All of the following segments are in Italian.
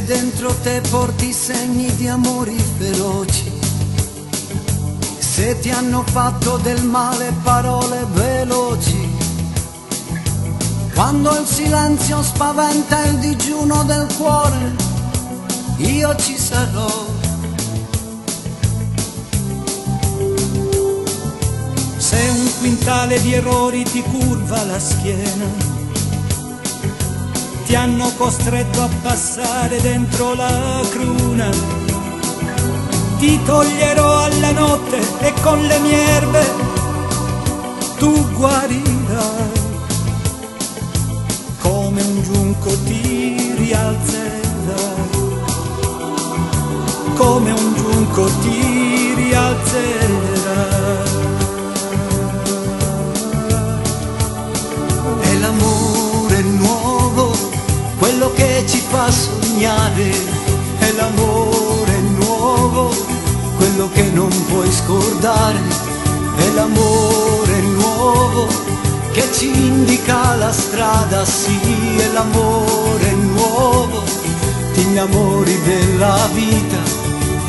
Dentro te porti segni di amori feroci, se ti hanno fatto del male parole veloci, quando il silenzio spaventa il digiuno del cuore, io ci sarò. Se un quintale di errori ti curva la schiena, ti hanno costretto a passare dentro la cruna. Ti toglierò alla notte e con le mie erbe tu guarirai. Come un giunco ti rialzerai. Come un giunco ti rialzerai. Sognare, è l'amore nuovo, quello che non puoi scordare, è l'amore nuovo che ci indica la strada, sì, è l'amore nuovo, ti innamori della vita,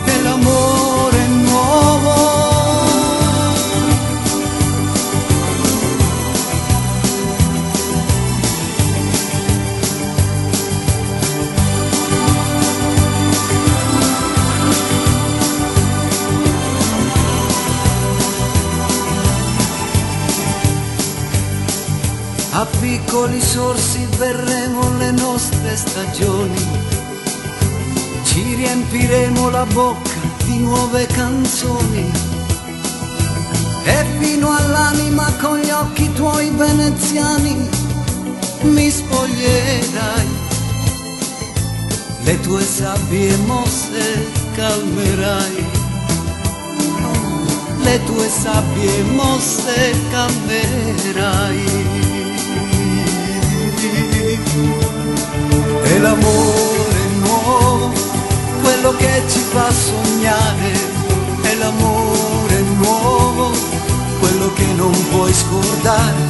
è l'amore A piccoli sorsi verremo le nostre stagioni, ci riempiremo la bocca di nuove canzoni. E fino all'anima con gli occhi tuoi veneziani mi spoglierai, le tue sabbie mosse calmerai, le tue sabbie mosse calmerai. Sognare, è l'amore nuovo, quello che non puoi scordare,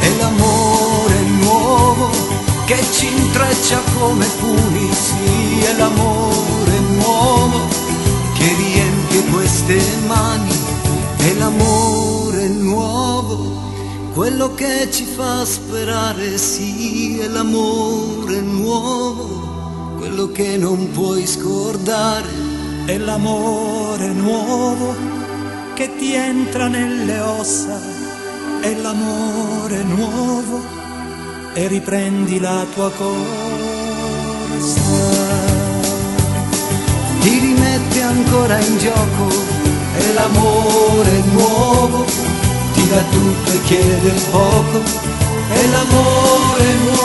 è l'amore nuovo che ci intreccia come funi, sì, è l'amore nuovo che riempie queste mani, è l'amore nuovo quello che ci fa sperare, sì, è l'amore nuovo, quello che non puoi scordare. È l'amore nuovo che ti entra nelle ossa, è l'amore nuovo e riprendi la tua corsa. Ti rimette ancora in gioco, è l'amore nuovo ti dà tutto e chiede poco, è l'amore nuovo.